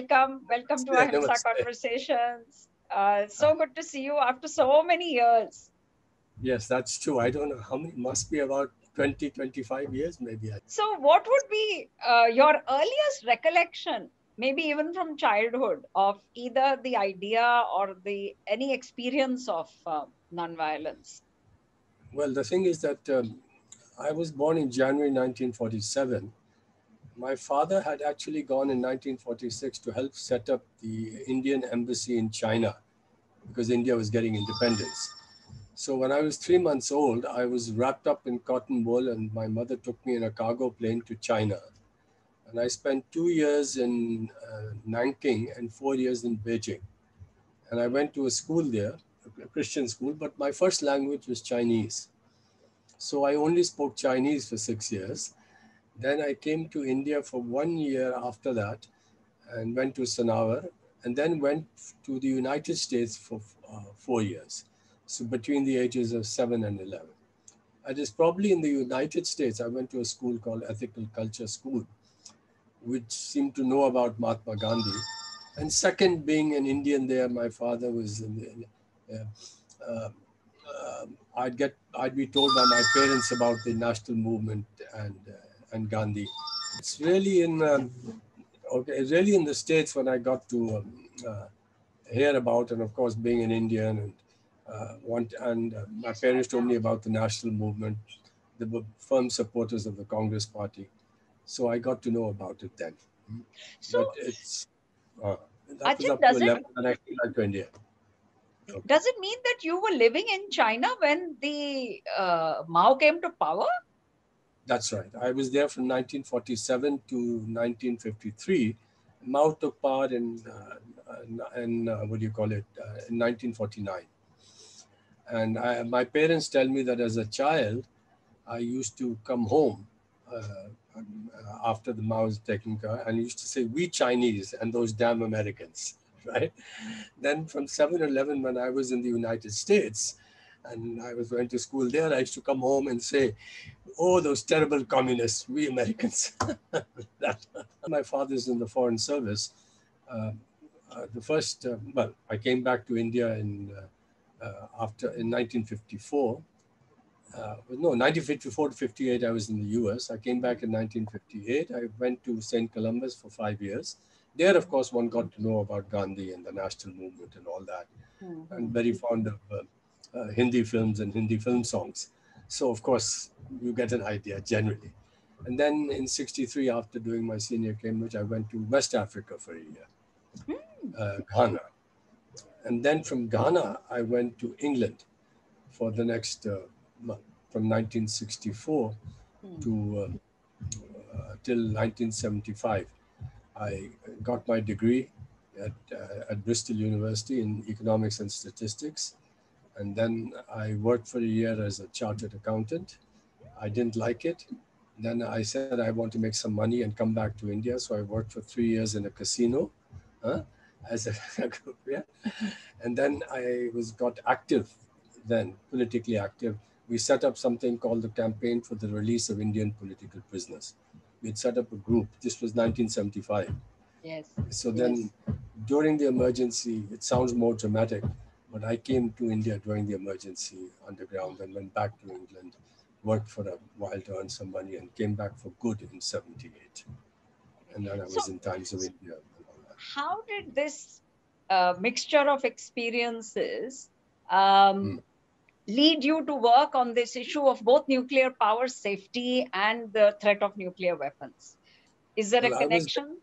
Welcome. Welcome to our Conversations. Uh, so good to see you after so many years. Yes, that's true. I don't know how many, must be about 20, 25 years maybe. So, what would be uh, your earliest recollection, maybe even from childhood, of either the idea or the any experience of uh, nonviolence? Well, the thing is that um, I was born in January 1947 my father had actually gone in 1946 to help set up the Indian embassy in China because India was getting independence. So when I was three months old, I was wrapped up in cotton wool, and my mother took me in a cargo plane to China. And I spent two years in uh, Nanking and four years in Beijing. And I went to a school there, a Christian school, but my first language was Chinese. So I only spoke Chinese for six years. Then I came to India for one year after that and went to Sanawar and then went to the United States for uh, four years. So between the ages of seven and 11. It is probably in the United States, I went to a school called Ethical Culture School, which seemed to know about Mahatma Gandhi. And second, being an Indian there, my father was in the, uh, uh, I'd get, I'd be told by my parents about the national movement and uh, and Gandhi. It's really in um, okay, really in the states when I got to um, uh, hear about, and of course, being an Indian and uh, want and uh, my parents told me about the national movement. They were firm supporters of the Congress Party, so I got to know about it then. So but it's uh, that Ajit, was up to 11 and I came back to India. Okay. Does it mean that you were living in China when the uh, Mao came to power? That's right. I was there from 1947 to 1953. Mao took part in, uh, in uh, what do you call it, uh, in 1949. And I, my parents tell me that as a child, I used to come home uh, after the Mao's taken care, and used to say, "We Chinese and those damn Americans." Right. Then from 7-Eleven, when I was in the United States, and I was going to school there, I used to come home and say, oh, those terrible communists, we Americans. My father's in the foreign service. Uh, uh, the first, uh, well, I came back to India in uh, uh, after in 1954. Uh, no, 1954 to 58, I was in the US. I came back in 1958. I went to St. Columba's for five years. There, of course, one got to know about Gandhi and the national movement and all that. Mm-hmm. And very fond of Hindi films and Hindi film songs. So, of course, you get an idea generally. And then in 63, after doing my senior Cambridge, I went to West Africa for a year, hmm. uh, Ghana. And then from Ghana, I went to England for the next uh, month, from 1964 hmm. to um, uh, till 1975. I got my degree at, uh, at Bristol University in economics and statistics. And then I worked for a year as a chartered accountant. I didn't like it. Then I said I want to make some money and come back to India. So I worked for three years in a casino huh, as a yeah. And then I was got active then, politically active. We set up something called the Campaign for the Release of Indian Political Prisoners. We had set up a group. This was 1975. Yes. So then yes. during the emergency, it sounds more dramatic but I came to India during the emergency underground and went back to England, worked for a while to earn some money, and came back for good in 78. And then I was so, in Times of India. How did this uh, mixture of experiences um, mm. lead you to work on this issue of both nuclear power safety and the threat of nuclear weapons? Is there well, a connection?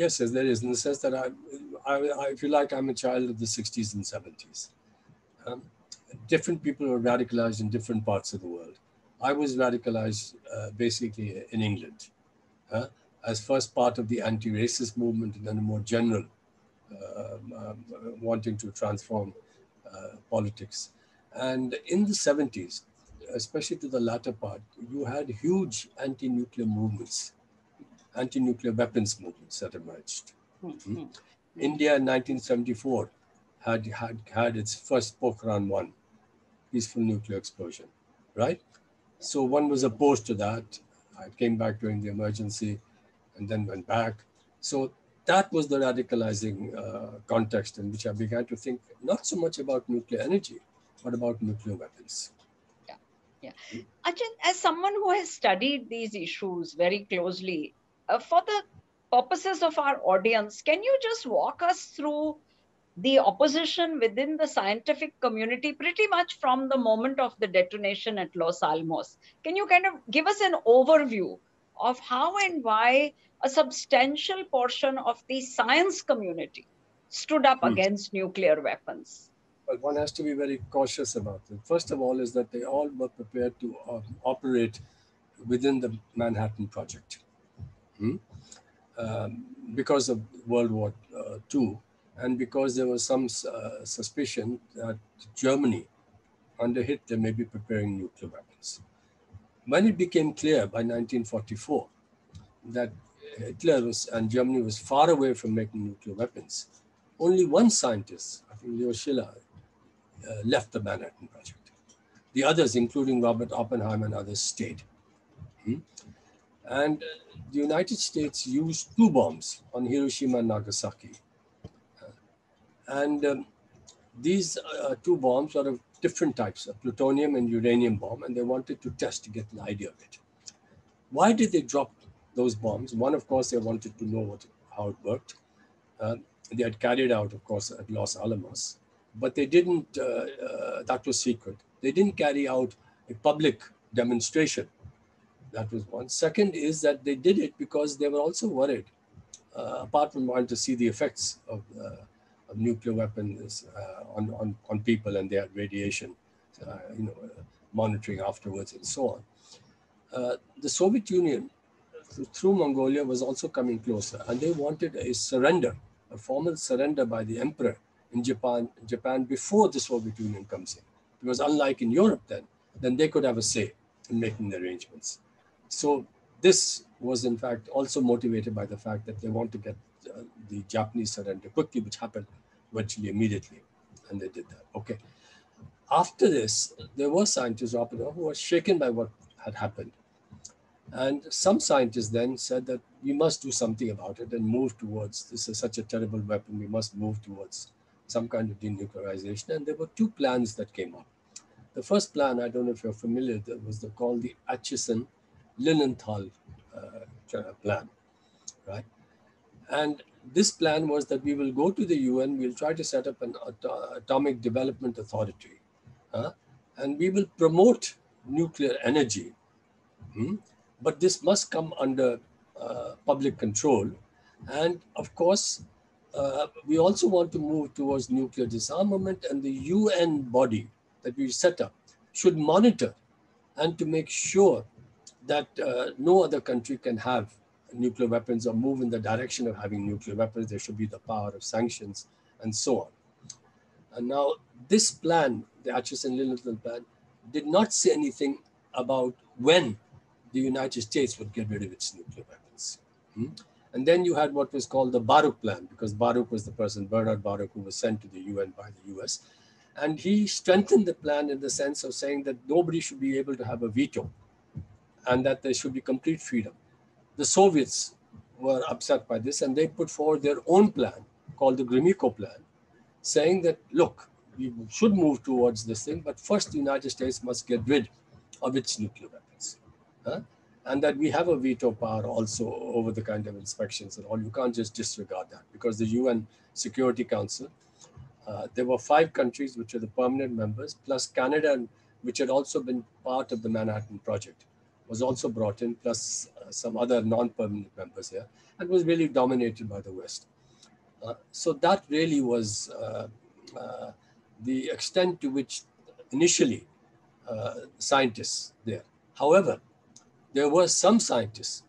Yes, yes, there is in the sense that I, I, I feel like I'm a child of the 60s and 70s. Um, different people were radicalized in different parts of the world. I was radicalized uh, basically in England uh, as first part of the anti-racist movement and then a more general uh, um, wanting to transform uh, politics. And in the 70s, especially to the latter part, you had huge anti-nuclear movements anti-nuclear weapons movements that emerged. Mm-hmm. Hmm? India in 1974 had, had had its first Pokhran 1 peaceful nuclear explosion, right? So one was opposed to that. I came back during the emergency and then went back. So that was the radicalizing uh, context in which I began to think not so much about nuclear energy, but about nuclear weapons. Yeah, yeah. Achin, as someone who has studied these issues very closely, for the purposes of our audience, can you just walk us through the opposition within the scientific community pretty much from the moment of the detonation at Los Alamos? Can you kind of give us an overview of how and why a substantial portion of the science community stood up hmm. against nuclear weapons? Well, one has to be very cautious about it. First of all, is that they all were prepared to um, operate within the Manhattan Project. Hmm? Um, because of World War uh, II, and because there was some uh, suspicion that Germany, under Hitler, may be preparing nuclear weapons. When it became clear by 1944 that Hitler was, and Germany was far away from making nuclear weapons, only one scientist, I think Leo Szilard, uh, left the Manhattan Project. The others, including Robert Oppenheimer and others, stayed. Hmm? And the United States used two bombs on Hiroshima and Nagasaki. Uh, and um, these uh, two bombs are of different types, a plutonium and uranium bomb, and they wanted to test to get an idea of it. Why did they drop those bombs? One, of course, they wanted to know what, how it worked. Uh, they had carried out, of course, at Los Alamos, but they didn't, uh, uh, that was secret. They didn't carry out a public demonstration that was one. Second is that they did it because they were also worried, uh, apart from wanting to see the effects of, uh, of nuclear weapons uh, on, on, on people and their radiation, uh, you know, uh, monitoring afterwards and so on. The Soviet Union, through Mongolia, was also coming closer, and they wanted a surrender, a formal surrender by the emperor in Japan, Japan before the Soviet Union comes in. Because unlike in Europe then, then they could have a say in making the arrangements. So this was in fact also motivated by the fact that they want to get uh, the Japanese surrender quickly, which happened virtually immediately. And they did that. Okay. After this, there were scientists who were shaken by what had happened. And some scientists then said that we must do something about it and move towards this is such a terrible weapon. We must move towards some kind of denuclearization. And there were two plans that came up. The first plan, I don't know if you're familiar, that was the, called the Acheson Lilienthal uh, plan, right? And this plan was that we will go to the UN, we'll try to set up an atomic development authority, uh, and we will promote nuclear energy. Hmm? But this must come under uh, public control. And of course, uh, we also want to move towards nuclear disarmament, and the UN body that we set up should monitor and to make sure that uh, no other country can have nuclear weapons or move in the direction of having nuclear weapons. There should be the power of sanctions and so on. And now this plan, the Acheson-Lilienthal plan, did not say anything about when the United States would get rid of its nuclear weapons. Hmm? And then you had what was called the Baruch plan, because Baruch was the person, Bernard Baruch, who was sent to the UN by the US. And he strengthened the plan in the sense of saying that nobody should be able to have a veto and that there should be complete freedom. The Soviets were upset by this and they put forward their own plan called the Gromyko plan, saying that, look, we should move towards this thing, but first the United States must get rid of its nuclear weapons. Huh? And that we have a veto power also over the kind of inspections and all. You can't just disregard that because the UN Security Council, uh, there were five countries which are the permanent members, plus Canada, which had also been part of the Manhattan Project was also brought in, plus uh, some other non-permanent members here, and was really dominated by the West. Uh, so that really was uh, uh the extent to which initially uh, scientists there. However, there were some scientists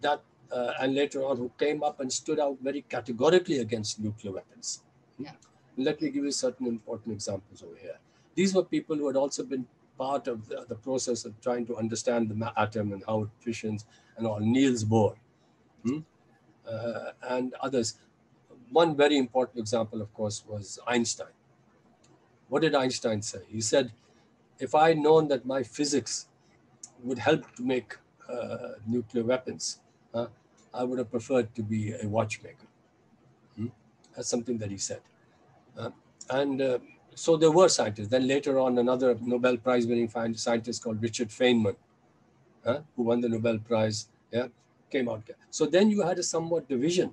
that, uh, and later on, who came up and stood out very categorically against nuclear weapons. Yeah. Let me give you certain important examples over here. These were people who had also been part of the, the process of trying to understand the atom and how it fissions and all. Niels Bohr hmm? uh, and others. One very important example, of course, was Einstein. What did Einstein say? He said, if I had known that my physics would help to make uh, nuclear weapons, I would have preferred to be a watchmaker. Hmm? That's something that he said. Uh, and uh, so there were scientists. Then later on, another Nobel Prize winning scientist called Richard Feynman, uh, who won the Nobel Prize, yeah, came out. So then you had a somewhat division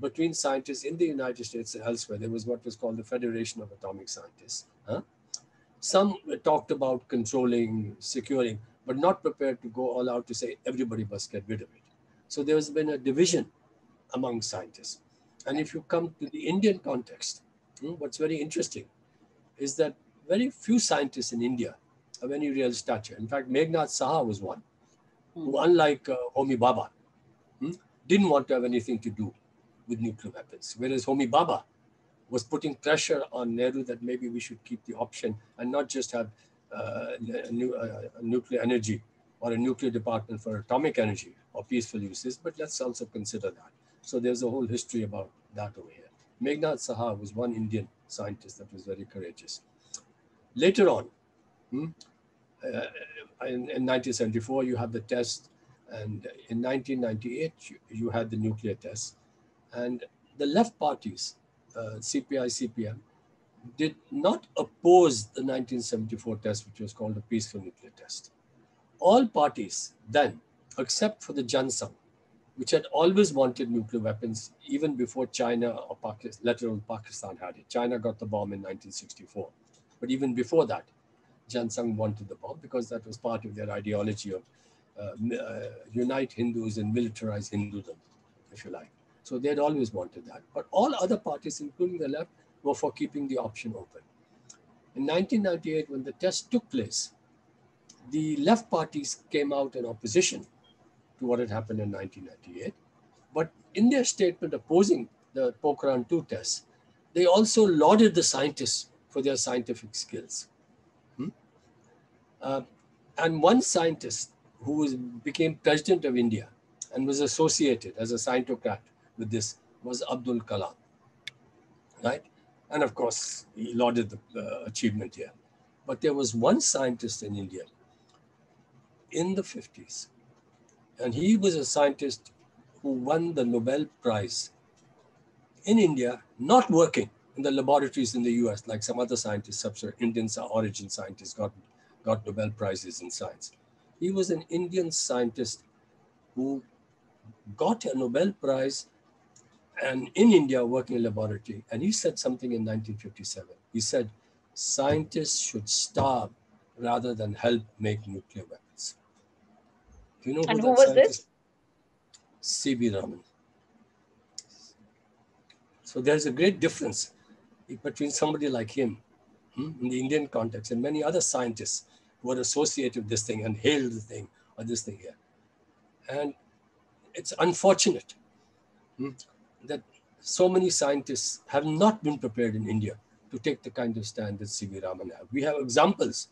between scientists in the United States and elsewhere. There was what was called the Federation of Atomic Scientists. Huh? Some talked about controlling, securing, but not prepared to go all out to say everybody must get rid of it. So there's been a division among scientists. And if you come to the Indian context, hmm, what's very interesting is that very few scientists in India of any real stature. In fact, Meghnad Saha was one who, hmm. unlike uh, Homi Bhabha, hmm, didn't want to have anything to do with nuclear weapons. Whereas Homi Bhabha was putting pressure on Nehru that maybe we should keep the option and not just have uh, new, uh, nuclear energy or a nuclear department for atomic energy or peaceful uses, but let's also consider that. So there's a whole history about that over here. Meghnad Saha was one Indian scientist that was very courageous. Later on, hmm, uh, in, in, 1974, you have the test, and in 1998, you, you had the nuclear test. And the left parties, uh, CPI, CPM, did not oppose the 1974 test, which was called a peaceful nuclear test. All parties then, except for the Jan Sangh, which had always wanted nuclear weapons even before China or Pakistan, let alone Pakistan had it. China got the bomb in 1964. But even before that, Jan Sangh wanted the bomb because that was part of their ideology of uh, uh, unite Hindus and militarize Hindudom, if you like. So they had always wanted that. But all other parties, including the left, were for keeping the option open. In 1998, when the test took place, the left parties came out in opposition to what had happened in 1998. But in their statement opposing the Pokhran 2 test, they also lauded the scientists for their scientific skills. Hmm? Uh, and one scientist who was, became president of India and was associated as a scientocrat with this was Abdul Kalam, right? And of course, he lauded the uh, achievement here. But there was one scientist in India in the 50s, and he was a scientist who won the Nobel Prize in India, not working in the laboratories in the US, like some other scientists, some Indian origin scientists got, got Nobel Prizes in science. He was an Indian scientist who got a Nobel Prize and in India working in a laboratory. And he said something in 1957. He said, scientists should starve rather than help make nuclear weapons. You know and who was this? C.V. Raman. So there's a great difference between somebody like him hmm, in the Indian context and many other scientists who are associated with this thing and hail the thing or this thing here. And it's unfortunate hmm, that so many scientists have not been prepared in India to take the kind of stand that C.V. Raman have. We have examples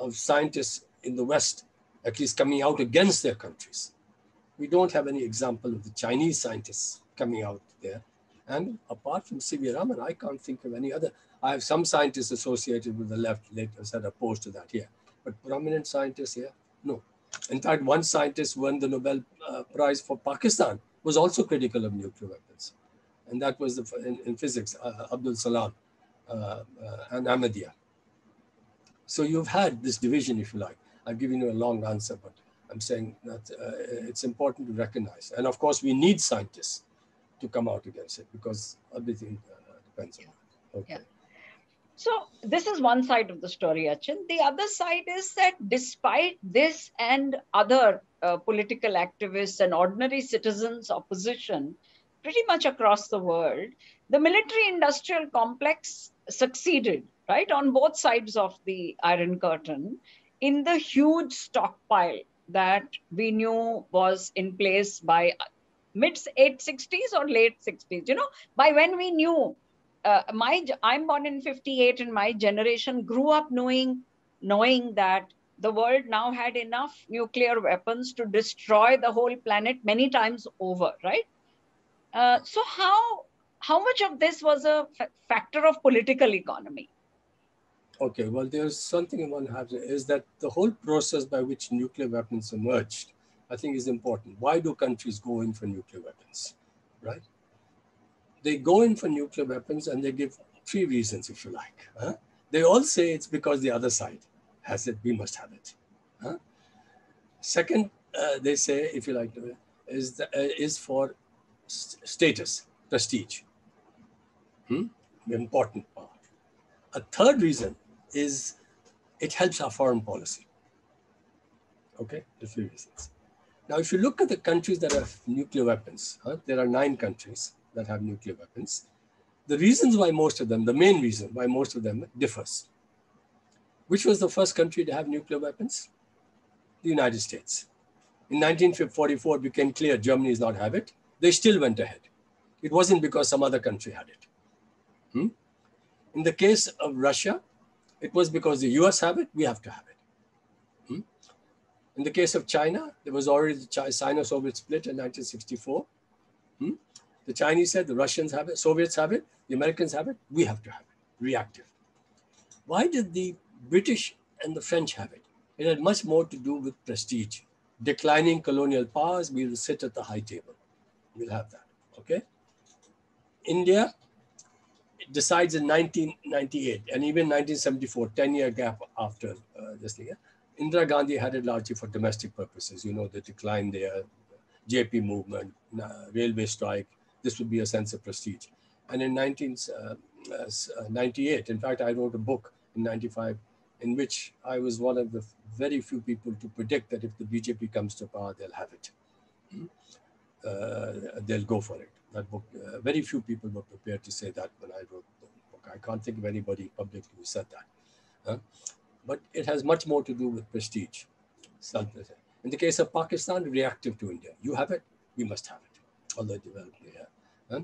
of scientists in the West at least coming out against their countries. We don't have any example of the Chinese scientists coming out there. And apart from C.V. Raman, I can't think of any other. I have some scientists associated with the left later said opposed to that here. But prominent scientists here, no. In fact, one scientist won the Nobel uh, Prize for Pakistan was also critical of nuclear weapons. And that was the, in, in physics, uh, Abdul Salam uh, uh, and Ahmadiyya. So you've had this division, if you like. I've given you a long answer, but I'm saying that uh, it's important to recognize. And of course, we need scientists to come out against it because everything uh, depends on that. Okay. Yeah. So this is one side of the story, Achin. The other side is that despite this and other uh, political activists and ordinary citizens' opposition, pretty much across the world, the military-industrial complex succeeded, right, on both sides of the Iron Curtain in the huge stockpile that we knew was in place by mid 860s or late 60s. You know, by when we knew uh, my I'm born in 58 and my generation grew up knowing knowing that the world now had enough nuclear weapons to destroy the whole planet many times over, right? Uh, so how how much of this was a factor of political economy? Okay, well, there's something one has is that the whole process by which nuclear weapons emerged I think is important. Why do countries go in for nuclear weapons, right? They go in for nuclear weapons and they give three reasons, if you like. Huh? They all say it's because the other side has it, we must have it. Huh? Second, uh, they say, if you like, is, the, uh, is for st status, prestige. Hmm? Important part. A third reason is it helps our foreign policy. Okay, the three reasons. Now, if you look at the countries that have nuclear weapons, huh, there are nine countries that have nuclear weapons. The reasons why most of them, the main reason why most of them differs. Which was the first country to have nuclear weapons? The United States. In 1944, it became clear Germany does not have it. They still went ahead. It wasn't because some other country had it. Hmm? In the case of Russia, it was because the US have it, we have to have it. Hmm? In the case of China, there was already the Sino-Soviet split in 1964. Hmm? The Chinese said the Russians have it, Soviets have it, the Americans have it, we have to have it, reactive. Why did the British and the French have it? It had much more to do with prestige. Declining colonial powers, we will sit at the high table. We'll have that, okay? India decides in 1998 and even 1974, 10 year gap after uh, this thing. Indira Gandhi had it largely for domestic purposes, you know, the decline there, JP movement, uh, railway strike. This would be a sense of prestige. And in 1998, uh, uh, in fact, I wrote a book in 95 in which I was one of the very few people to predict that if the BJP comes to power, they'll have it. Hmm? Uh, they'll go for it that book. Uh, very few people were prepared to say that when I wrote the book. I can't think of anybody publicly who said that. Uh, but it has much more to do with prestige. In the case of Pakistan, reactive to India. You have it, we must have it. Although developed here. Uh,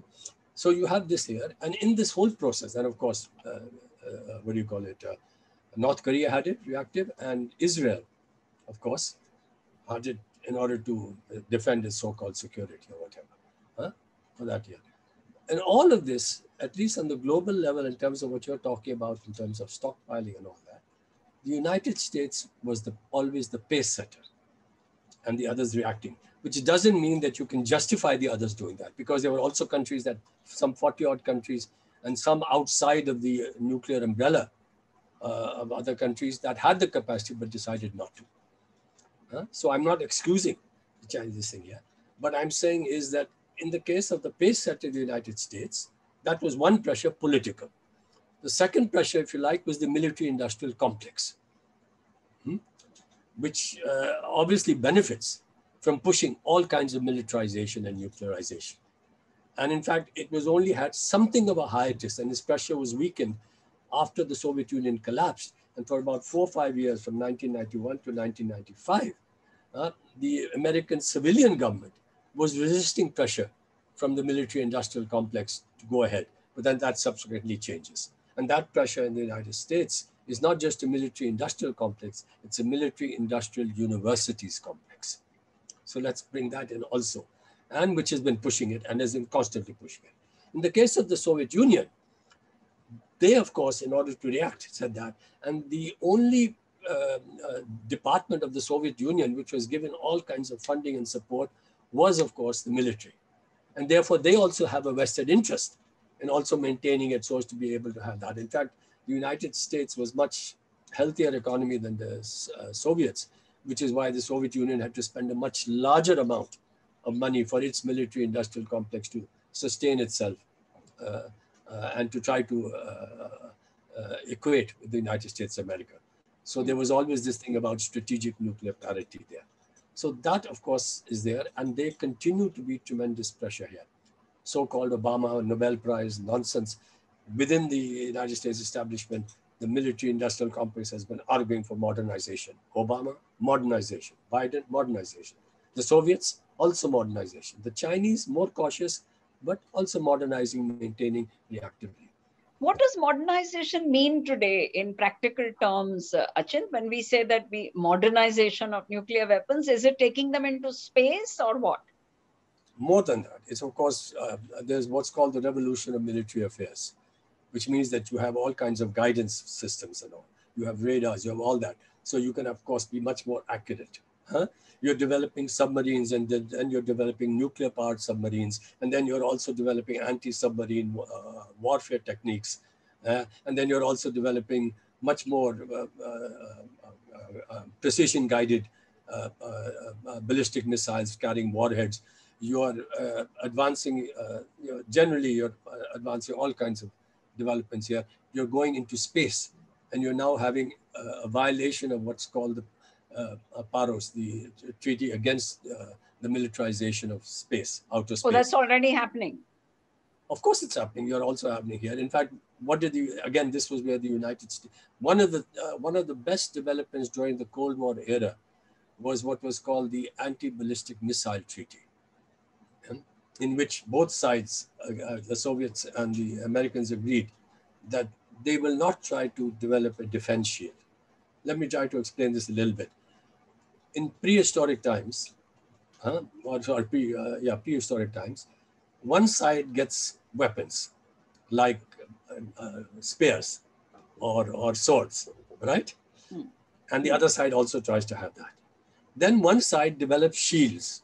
so you have this here. And in this whole process, and of course, uh, uh, what do you call it? Uh, North Korea had it, reactive, and Israel, of course, had it in order to defend its so-called security or whatever for that year. And all of this, at least on the global level, in terms of what you're talking about, in terms of stockpiling and all that, the United States was the, always the pace setter and the others reacting, which doesn't mean that you can justify the others doing that because there were also countries that, some 40 odd countries, and some outside of the nuclear umbrella uh, of other countries that had the capacity but decided not to. Huh? So I'm not excusing the Chinese thing here, but I'm saying is that in the case of the pace set in the United States, that was one pressure, political. The second pressure, if you like, was the military industrial complex, hmm? which uh, obviously benefits from pushing all kinds of militarization and nuclearization. And in fact, it was only had something of a hiatus, and this pressure was weakened after the Soviet Union collapsed. And for about four or five years, from 1991 to 1995, uh, the American civilian government was resisting pressure from the military industrial complex to go ahead. But then that subsequently changes. And that pressure in the United States is not just a military industrial complex, it's a military industrial universities complex. So let's bring that in also, and which has been pushing it and been constantly pushing it. In the case of the Soviet Union, they, of course, in order to react, said that. And the only uh, uh, department of the Soviet Union which was given all kinds of funding and support was, of course, the military. And therefore, they also have a vested interest in also maintaining it so as to be able to have that. In fact, the United States was much healthier economy than the uh, Soviets, which is why the Soviet Union had to spend a much larger amount of money for its military industrial complex to sustain itself uh, uh, and to try to uh, uh, equate with the United States of America. So there was always this thing about strategic nuclear parity there. So that, of course, is there, and they continue to be tremendous pressure here. So-called Obama Nobel Prize nonsense. Within the United States establishment, the military-industrial complex has been arguing for modernization. Obama, modernization. Biden, modernization. The Soviets, also modernization. The Chinese, more cautious, but also modernizing, maintaining reactivity. What does modernization mean today in practical terms, uh, Achin, when we say that we modernization of nuclear weapons? Is it taking them into space or what? More than that. It's of course, uh, there's what's called the revolution of military affairs, which means that you have all kinds of guidance systems and all. You have radars, you have all that. So you can, of course, be much more accurate Huh? You're developing submarines and then you're developing nuclear powered submarines. And then you're also developing anti submarine uh, warfare techniques. Uh, and then you're also developing much more uh, uh, uh, precision guided ballistic missiles carrying warheads. You are advancing, you know, generally, you're advancing all kinds of developments here. You're going into space and you're now having a violation of what's called the uh, PAROS, the treaty against uh, the militarization of space, outer space. Oh, that's already happening. Of course, it's happening. You're also happening here. In fact, what did the again? This was where the United States. One of the uh, one of the best developments during the Cold War era was what was called the Anti-Ballistic Missile Treaty, in which both sides, uh, uh, the Soviets and the Americans, agreed that they will not try to develop a defense shield. Let me try to explain this a little bit. In prehistoric times, huh, or sorry, pre, uh, yeah, prehistoric times, one side gets weapons like uh, uh, spears or, or swords, right? Hmm. And the other side also tries to have that. Then one side develops shields,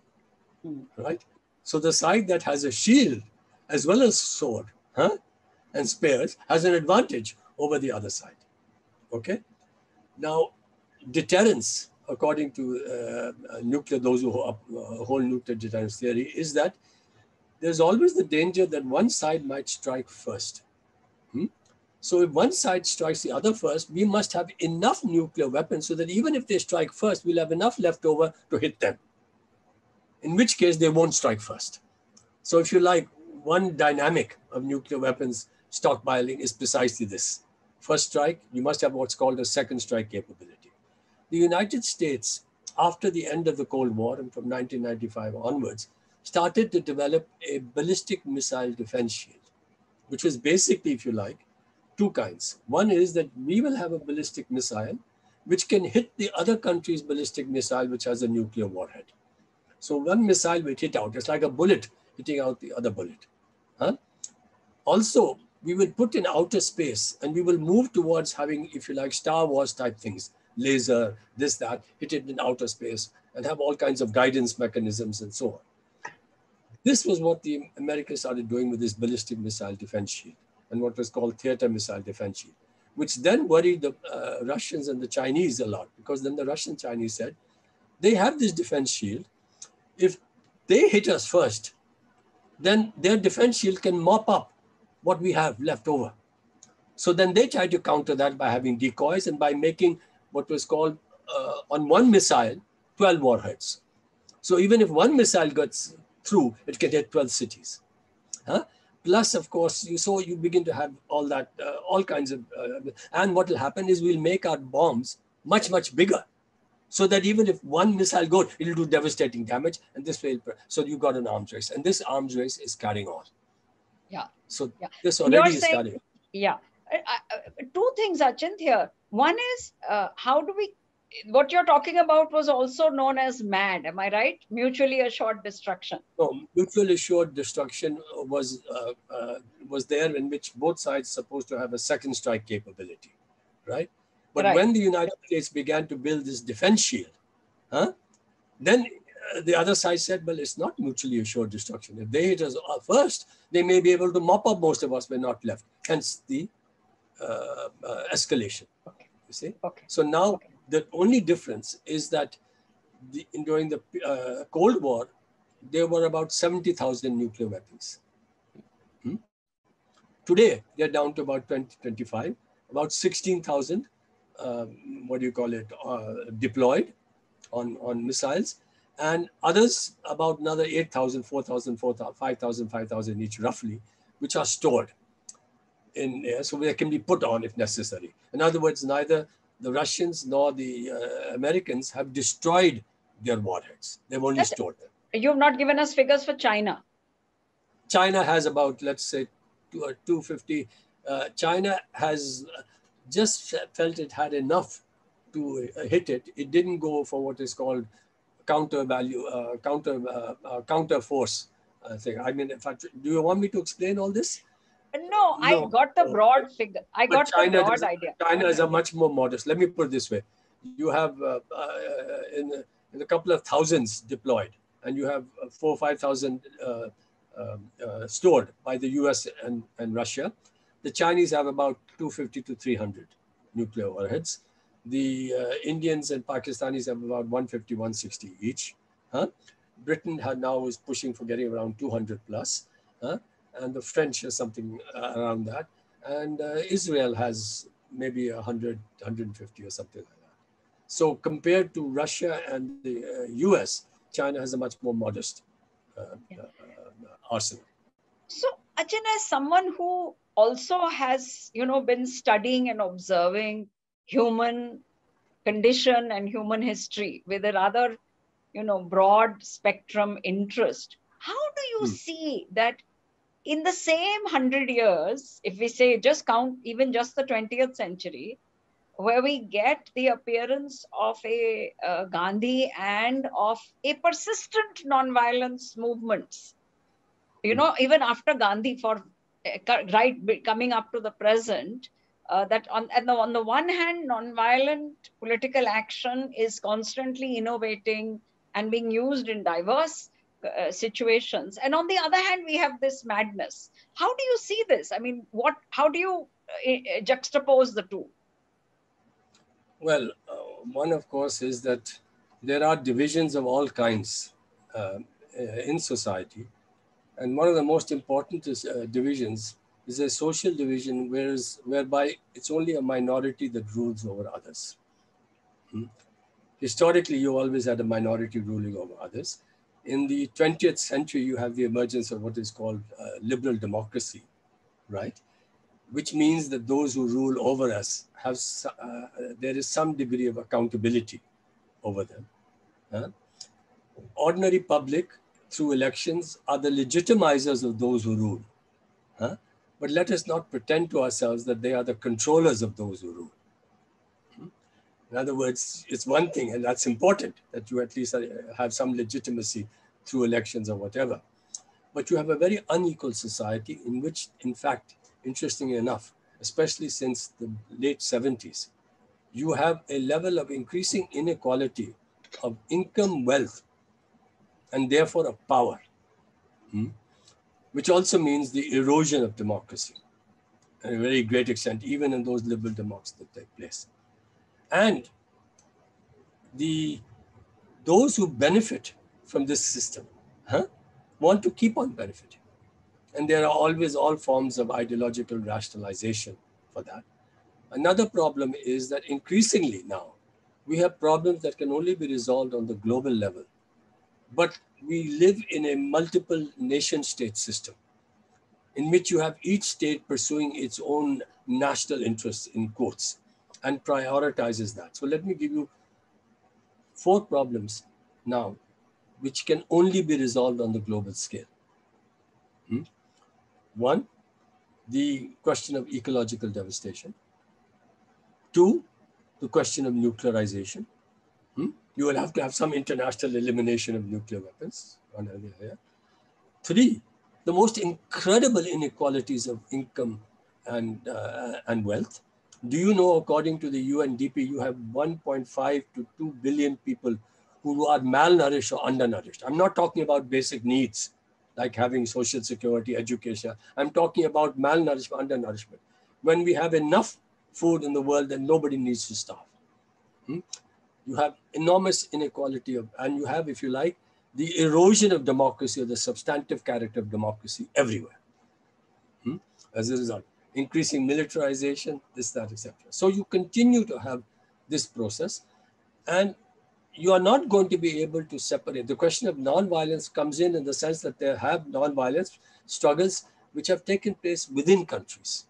hmm. right? So the side that has a shield as well as sword huh, and spears has an advantage over the other side. Okay? Now, deterrence, according to uh, nuclear, those who uh, hold nuclear deterrence theory, is that there's always the danger that one side might strike first. Hmm? So if one side strikes the other first, we must have enough nuclear weapons so that even if they strike first, we'll have enough left over to hit them. In which case, they won't strike first. So if you like, one dynamic of nuclear weapons stockpiling is precisely this. First strike, you must have what's called a second strike capability. The United States, after the end of the Cold War and from 1995 onwards, started to develop a ballistic missile defense shield, which was basically, if you like, two kinds. One is that we will have a ballistic missile which can hit the other country's ballistic missile, which has a nuclear warhead. So one missile will hit out. It's like a bullet hitting out the other bullet. Huh? Also, we will put in outer space and we will move towards having, if you like, Star Wars type things, laser, this, that, hit it in outer space and have all kinds of guidance mechanisms and so on. This was what the Americans started doing with this ballistic missile defense shield and what was called theater missile defense shield, which then worried the uh, Russians and the Chinese a lot because then the Russian Chinese said, they have this defense shield. If they hit us first, then their defense shield can mop up what we have left over. So then they tried to counter that by having decoys and by making what was called uh, on one missile, 12 warheads. So even if one missile gets through, it can hit 12 cities. Huh? Plus, of course, you saw you begin to have all that, uh, all kinds of, uh, and what will happen is we'll make our bombs much, much bigger so that even if one missile goes, it'll do devastating damage. And this way, so you've got an arms race. And this arms race is carrying on. Yeah. So yeah. this already is starting. Yeah. Two things, Achin, here. One is uh, how do we, what you're talking about was also known as MAD, am I right? Mutually assured destruction. No, mutually assured destruction was, uh, uh, was there in which both sides supposed to have a second strike capability, right? But right. when the United States began to build this defense shield, huh, then the other side said, well, it's not mutually assured destruction. If they hit us first, they may be able to mop up most of us we're not left. Hence the uh, uh, escalation. Okay. You see? Okay. So now okay. the only difference is that the, during the uh, Cold War, there were about 70,000 nuclear weapons. Hmm? Today, they're down to about 20, 25, about 16,000, um, what do you call it, uh, deployed on, on missiles and others about another 8,000, 4,000, 5,000, 5,000 each roughly, which are stored in there so they can be put on if necessary. In other words, neither the Russians nor the uh, Americans have destroyed their warheads. They've only That's, stored them. You've not given us figures for China. China has about, let's say, 250. Uh, China has just felt it had enough to uh, hit it. It didn't go for what is called counter value, uh, counter uh, uh, counter force thing. I mean, fact, do you want me to explain all this? No, no. I got the broad figure. I got China the broad idea. China is a much more modest. Let me put it this way: you have uh, uh, in a couple of thousands deployed, and you have uh, four or 5,000 uh, um, uh, stored by the US and, and Russia. The Chinese have about 250 to 300 nuclear warheads. The uh, Indians and Pakistanis have about 150, 160 each. Huh? Britain had now is pushing for getting around 200 plus, huh? And the French has something uh, around that, and uh, Israel has maybe 100, 150 or something like that. So compared to Russia and the US, uh, China has a much more modest uh, yeah. Uh, arsenal. So, Achin, as someone who also has, you know, been studying and observing human condition and human history with a rather, you know, broad spectrum interest, how do you hmm. see that in the same 100 years, if we say just count even just the 20th century, where we get the appearance of a uh, Gandhi and of a persistent nonviolence movements. You know, even after Gandhi, for uh, right coming up to the present, uh, that on, the, on the one hand, nonviolent political action is constantly innovating and being used in diverse uh, situations, and on the other hand, we have this madness. How do you see this? I mean, what? How do you uh, uh juxtapose the two? Well, uh, one, of course, is that there are divisions of all kinds uh, in society. And one of the most important is, divisions is a social division whereas, whereby it's only a minority that rules over others. Hmm? Historically, you always had a minority ruling over others. In the 20th century, you have the emergence of what is called uh, liberal democracy, right? which means that those who rule over us have, uh, there is some degree of accountability over them. Huh? Ordinary public through elections are the legitimizers of those who rule. Huh? But let us not pretend to ourselves that they are the controllers of those who rule. In other words, it's one thing, and that's important that you at least uh, have some legitimacy through elections or whatever. But you have a very unequal society in which, in fact, interestingly enough, especially since the late 70s, you have a level of increasing inequality of income, wealth, and therefore of power, hmm? which also means the erosion of democracy at a very great extent, even in those liberal democracies that take place. And the those who benefit from this system huh, want to keep on benefiting. And there are always all forms of ideological rationalization for that. Another problem is that increasingly now, we have problems that can only be resolved on the global level. But we live in a multiple nation state system in which you have each state pursuing its own national interests in quotes and prioritizes that. So let me give you four problems now, which can only be resolved on the global scale. Hmm? One, the question of ecological devastation. Two, the question of nuclearization. Hmm? You will have to have some international elimination of nuclear weapons. Three, the most incredible inequalities of income and, uh, and wealth. Do you know, according to the UNDP, you have 1.5 to 2 billion people who are malnourished or undernourished. I'm not talking about basic needs like having social security, education. I'm talking about malnourishment, undernourishment. When we have enough food in the world, then nobody needs to starve. Hmm? You have enormous inequality of, and you have, if you like, the erosion of democracy or the substantive character of democracy everywhere. Hmm? As a result, increasing militarization, this, that, etc. So you continue to have this process, and you are not going to be able to separate. The question of nonviolence comes in in the sense that there have nonviolence struggles which have taken place within countries.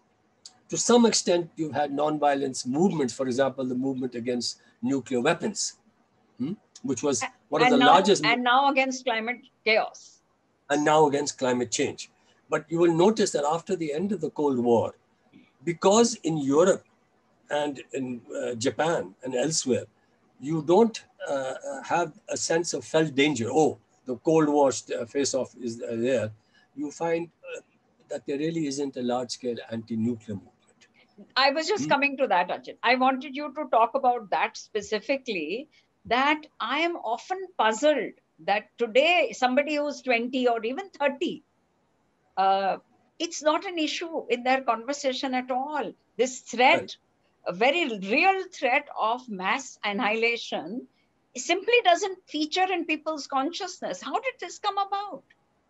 To some extent, you've had nonviolence movements, for example, the movement against nuclear weapons, hmm, which was one and of the now, largest. And now against climate chaos. And now against climate change. But you will notice that after the end of the Cold War, because in Europe and in uh, Japan and elsewhere, you don't uh, uh, have a sense of felt danger. Oh, the Cold War uh, face-off is there. You find that there really isn't a large-scale anti-nuclear movement. I was just hmm? coming to that, Achin. I wanted you to talk about that specifically that I am often puzzled that today somebody who's 20 or even 30, uh, it's not an issue in their conversation at all. This threat, right. a very real threat of mass annihilation, simply doesn't feature in people's consciousness. How did this come about?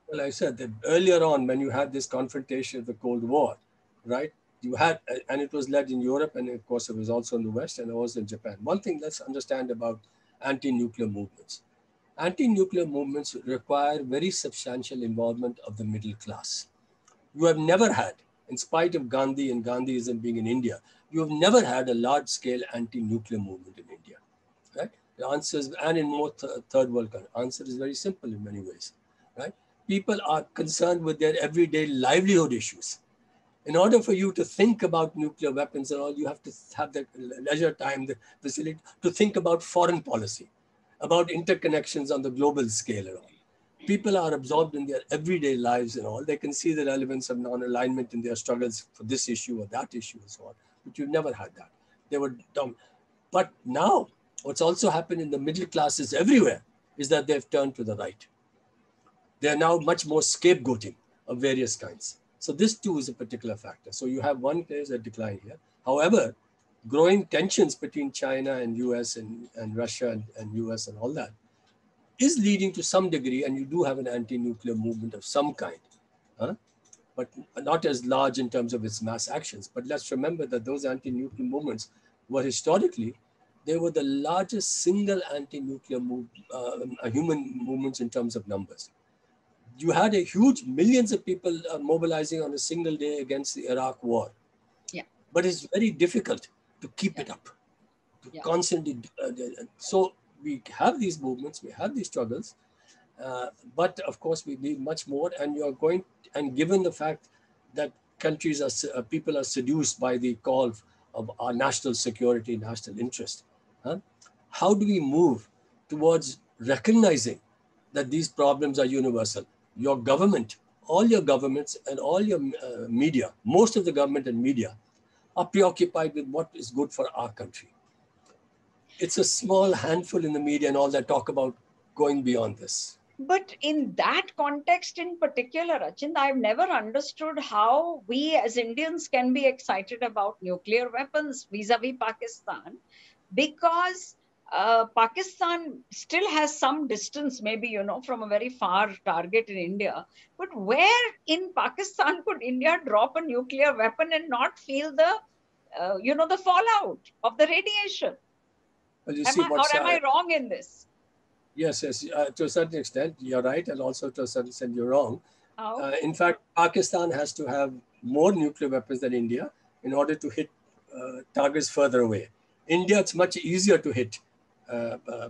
Well, I said that earlier on, when you had this confrontation of the Cold War, right? You had, and it was led in Europe, and of course, it was also in the West, and it was in Japan. One thing let's understand about anti nuclear movements anti nuclear movements require very substantial involvement of the middle class. You have never had, in spite of Gandhi and Gandhiism being in India, you have never had a large scale anti nuclear movement in India. Right? The answer is, and in most third world countries, answer is very simple in many ways. Right? People are concerned with their everyday livelihood issues. In order for you to think about nuclear weapons and all, you have to have the leisure time, the facility to think about foreign policy, about interconnections on the global scale and all. People are absorbed in their everyday lives and all. They can see the relevance of non-alignment in their struggles for this issue or that issue and so on. But you've never had that. They were dumb. But now, what's also happened in the middle classes everywhere is that they've turned to the right. They're now much more scapegoating of various kinds. So this too is a particular factor. So you have one there's a decline here. However, growing tensions between China and US and, and Russia and, and US and all that is leading to some degree, and you do have an anti-nuclear movement of some kind, huh? but not as large in terms of its mass actions. But let's remember that those anti-nuclear movements were historically, they were the largest single anti-nuclear move, uh, human movements in terms of numbers you had a huge millions of people uh, mobilizing on a single day against the Iraq war. Yeah. But it's very difficult to keep yeah. it up, to yeah. constantly. Uh, so we have these movements, we have these struggles, uh, but of course we need much more. And you are going, and given the fact that countries are, uh, people are seduced by the call of our national security, national interest, huh? how do we move towards recognizing that these problems are universal? your government, all your governments and all your uh, media, most of the government and media are preoccupied with what is good for our country. It's a small handful in the media and all that talk about going beyond this. But in that context in particular, Achin, I've never understood how we as Indians can be excited about nuclear weapons vis-a-vis Pakistan because uh, Pakistan still has some distance, maybe, you know, from a very far target in India. But where in Pakistan could India drop a nuclear weapon and not feel the, uh, you know, the fallout of the radiation? Well, you am see I, or am I wrong in this? Yes, yes. Uh, to a certain extent, you're right. And also to a certain extent, you're wrong. Oh. Uh, in fact, Pakistan has to have more nuclear weapons than India in order to hit uh, targets further away. India, it's much easier to hit uh, uh,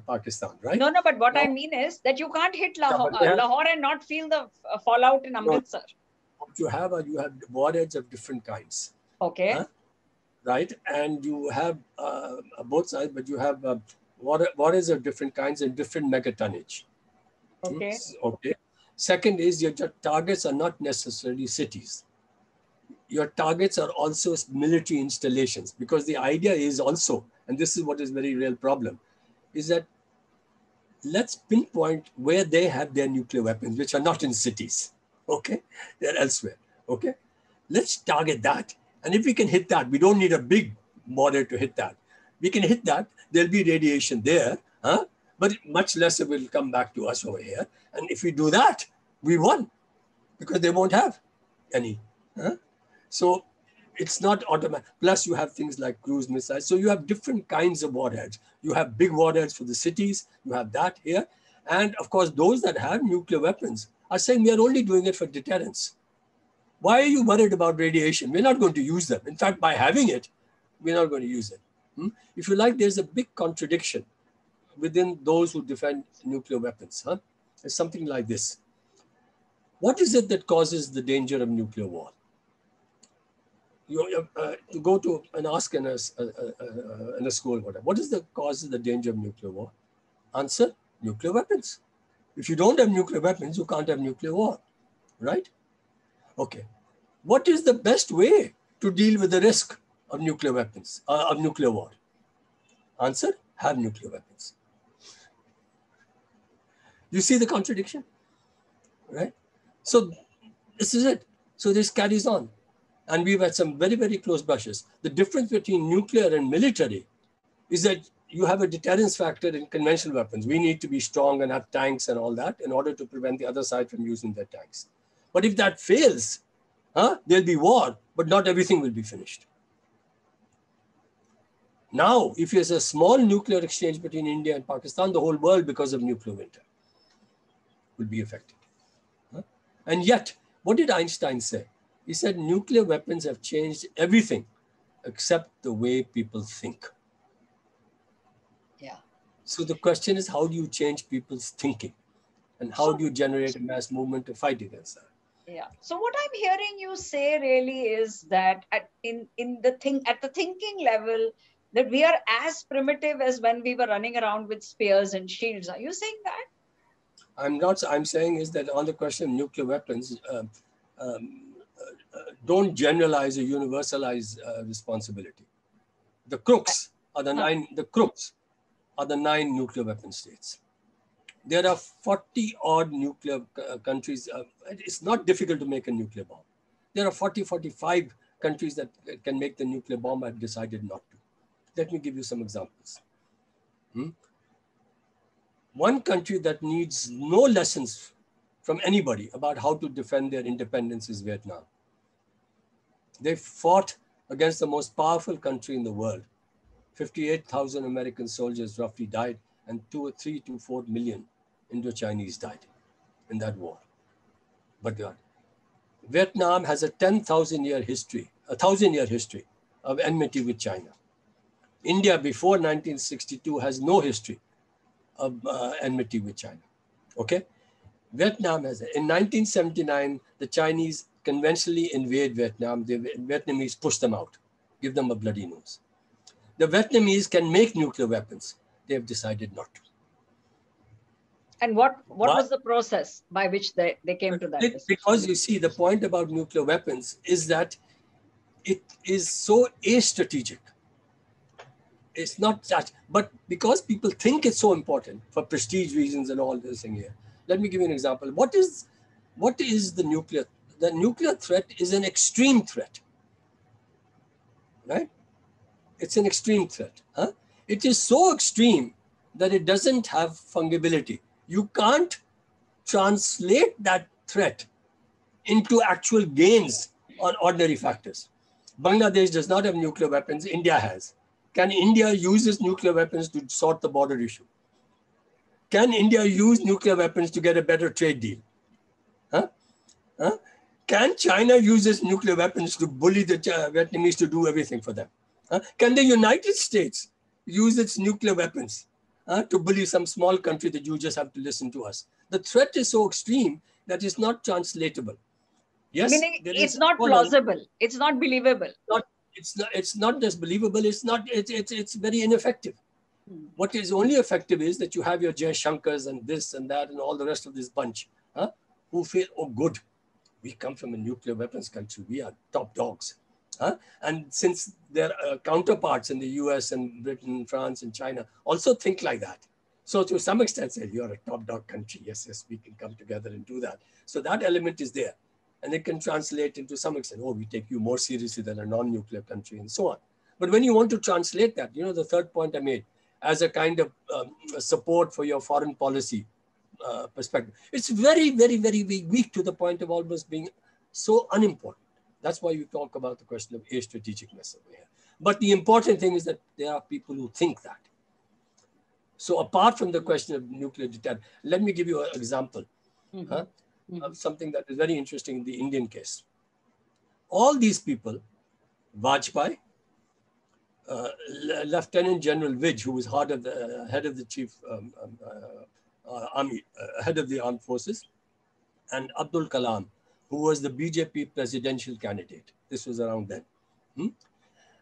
Pakistan, right? No, no, but what I mean is that you can't hit Lahore, yeah, Lahore and not feel the uh, fallout in Amritsar. No, what you have are you have warheads of different kinds. Okay. Huh? Right, and you have uh, both sides, but you have uh, warheads of different kinds and different megatonnage. Okay. Okay. Second is your targets are not necessarily cities. Your targets are also military installations because the idea is also, and this is what is very real problem is that let's pinpoint where they have their nuclear weapons, which are not in cities. Okay, they're elsewhere. Okay, let's target that. And if we can hit that, we don't need a big border to hit that. We can hit that. There'll be radiation there, huh? but much less will come back to us over here. And if we do that, we won because they won't have any. Huh? So it's not automatic. Plus, you have things like cruise missiles. So you have different kinds of warheads. You have big warheads for the cities. You have that here. And of course, those that have nuclear weapons are saying we are only doing it for deterrence. Why are you worried about radiation? We're not going to use them. In fact, by having it, we're not going to use it. Hmm? If you like, there's a big contradiction within those who defend nuclear weapons. Huh? It's something like this. What is it that causes the danger of nuclear war? You uh, to go to and ask in a, uh, uh, in a school, whatever, what is the cause of the danger of nuclear war? Answer, nuclear weapons. If you don't have nuclear weapons, you can't have nuclear war, right? Okay. What is the best way to deal with the risk of nuclear weapons, uh, of nuclear war? Answer, have nuclear weapons. You see the contradiction, right? So this is it. So this carries on. And we've had some very, very close brushes. The difference between nuclear and military is that you have a deterrence factor in conventional weapons. We need to be strong and have tanks and all that in order to prevent the other side from using their tanks. But if that fails, huh, there'll be war, but not everything will be finished. Now, if there's a small nuclear exchange between India and Pakistan, the whole world, because of nuclear winter, will be affected. Huh? And yet, what did Einstein say? He said nuclear weapons have changed everything except the way people think. Yeah. So the question is, how do you change people's thinking? And how do you generate a mass movement to fight against that? yeah so what i'm hearing you say really is that at, in in the thing at the thinking level that we are as primitive as when we were running around with spears and shields are you saying that i'm not i'm saying is that on the question of nuclear weapons um, uh, don't generalize or universalize uh, responsibility the crooks are the nine the crooks are the nine nuclear weapon states there are 40 odd nuclear uh, countries. Uh, it's not difficult to make a nuclear bomb. There are 40, 45 countries that can make the nuclear bomb have decided not to. Let me give you some examples. Hmm? One country that needs no lessons from anybody about how to defend their independence is Vietnam. They fought against the most powerful country in the world. 58,000 American soldiers roughly died and two or three to four million Indo-Chinese died in that war. But uh, Vietnam has a 10,000 year history, a thousand year history of enmity with China. India before 1962 has no history of uh, enmity with China. Okay? Vietnam has, it. in 1979, the Chinese conventionally invade Vietnam. The Vietnamese push them out, give them a bloody nose. The Vietnamese can make nuclear weapons they have decided not to. And what, what was the process by which they, they came to that? Decision? Because you see, the point about nuclear weapons is that it is so a-strategic. It's not that, but because people think it's so important for prestige reasons and all this thing here. Let me give you an example. What is what is the nuclear? The nuclear threat is an extreme threat. Right? It's an extreme threat. Huh? it is so extreme that it doesn't have fungibility. You can't translate that threat into actual gains on ordinary factors. Bangladesh does not have nuclear weapons, India has. Can India use its nuclear weapons to sort the border issue? Can India use nuclear weapons to get a better trade deal? Huh? Huh? Can China use its nuclear weapons to bully the Vietnamese to do everything for them? Huh? Can the United States use its nuclear weapons uh, to bully some small country that you just have to listen to us. The threat is so extreme that it's not translatable. Yes, Meaning it's not plausible. It's not believable. Not, it's not. It's not just believable. It's not. It's it's, it's very ineffective. What is only effective is that you have your Jaishankars and this and that and all the rest of this bunch, huh, who feel, oh, good, we come from a nuclear weapons country. We are top dogs. Huh? And since their uh, counterparts in the US and Britain, France, and China also think like that. So to some extent, say, you're a top dog country. Yes, yes, we can come together and do that. So that element is there. And it can translate into some extent, oh, we take you more seriously than a non-nuclear country and so on. But when you want to translate that, you know, the third point I made, as a kind of um, support for your foreign policy uh, perspective, it's very, very, very weak to the point of almost being so unimportant. That's why you talk about the question of a-strategicness over here. But the important thing is that there are people who think that. So apart from the question of nuclear deterrence, let me give you an example mm -hmm. huh, mm -hmm. of something that is very interesting in the Indian case. All these people, Vajpayee, Lieutenant General Vij, who was head of the, uh, head of the chief um, um, uh, uh army, uh, head of the armed forces, and Abdul Kalam, who was the BJP presidential candidate. This was around then. Hmm?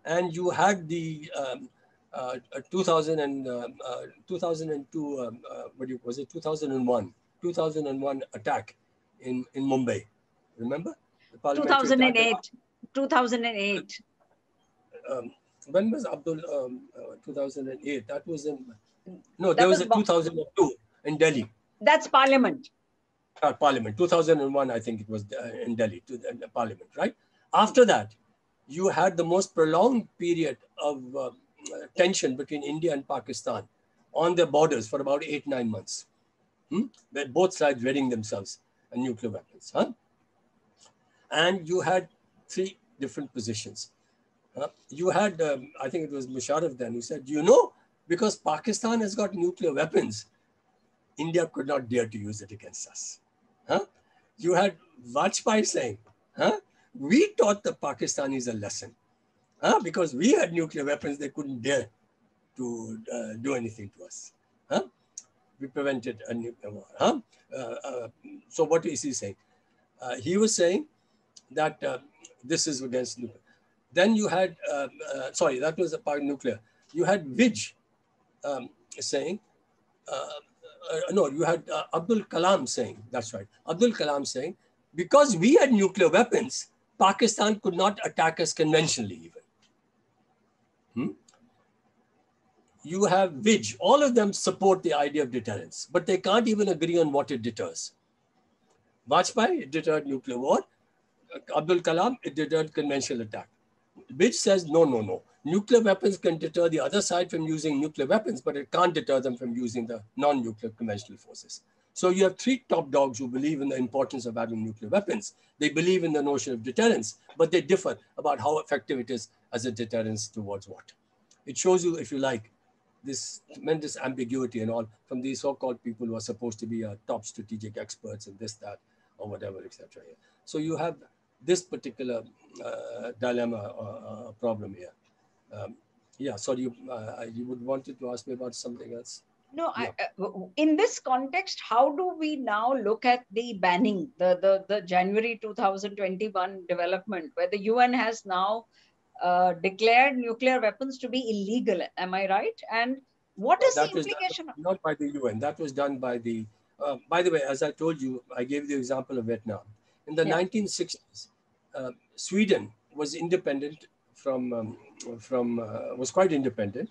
And you had the um, uh, 2000 and, uh, uh, 2002, um, uh, what you, was it 2001, 2001 attack in, in Mumbai. Remember? 2008. 2008. Um, when was Abdul um, uh, 2008? That was in, no, that there was, was a 2002 in Delhi. That's Parliament. Uh, Parliament, 2001, I think it was uh, in Delhi, to the, Parliament, right? After that, you had the most prolonged period of uh, tension between India and Pakistan on their borders for about eight, nine months, hmm? where both sides readying themselves and nuclear weapons. Huh? And you had three different positions. You had, um, I think it was Musharraf then, who said, you know, because Pakistan has got nuclear weapons, India could not dare to use it against us. Huh? You had Vajpayee saying, huh? we taught the Pakistanis a lesson. Huh? Because we had nuclear weapons, they couldn't dare to uh, do anything to us. Huh? We prevented a nuclear war. Huh? Uh, uh, so what is he saying? Uh, he was saying that uh, this is against nuclear. Then you had, uh, sorry, that was about nuclear. You had Vij um, saying, no, you had Abdul Kalam saying, that's right, Abdul Kalam saying, because we had nuclear weapons, Pakistan could not attack us conventionally even. Hmm? You have Vij, all of them support the idea of deterrence, but they can't even agree on what it deters. Vajpayee deterred nuclear war. Abdul Kalam, it deterred conventional attack. Vij says, no, no, no. Nuclear weapons can deter the other side from using nuclear weapons, but it can't deter them from using the non-nuclear conventional forces. So you have three top dogs who believe in the importance of having nuclear weapons. They believe in the notion of deterrence, but they differ about how effective it is as a deterrence towards what. It shows you, if you like, this tremendous ambiguity and all from these so-called people who are supposed to be uh, top strategic experts and this, that, or whatever, etc. So you have this particular uh, dilemma or uh, problem here. Um, yeah, sorry, you, uh, you would wanted to ask me about something else. No, yeah. I, uh, in this context, how do we now look at the banning, the, the, the January 2021 development, where the UN has now uh, declared nuclear weapons to be illegal? Am I right? And what is that the implication? not by the UN. That was done by the. Uh, by the way, as I told you, I gave the example of Vietnam. In the yeah. 1960s, uh, Sweden was independent from um, from uh, was quite independent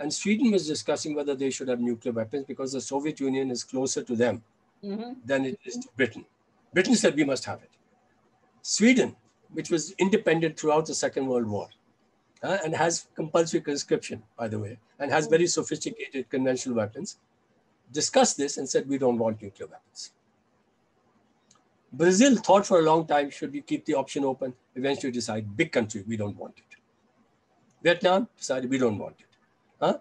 and Sweden was discussing whether they should have nuclear weapons because the Soviet Union is closer to them mm-hmm. than it is to Britain. Britain said we must have it. Sweden, which was independent throughout the Second World War, uh, and has compulsory conscription, by the way, and has very sophisticated conventional weapons, discussed this and said we don't want nuclear weapons. Brazil thought for a long time, should we keep the option open? Eventually decide, big country, we don't want it. Vietnam decided we don't want it. Huh?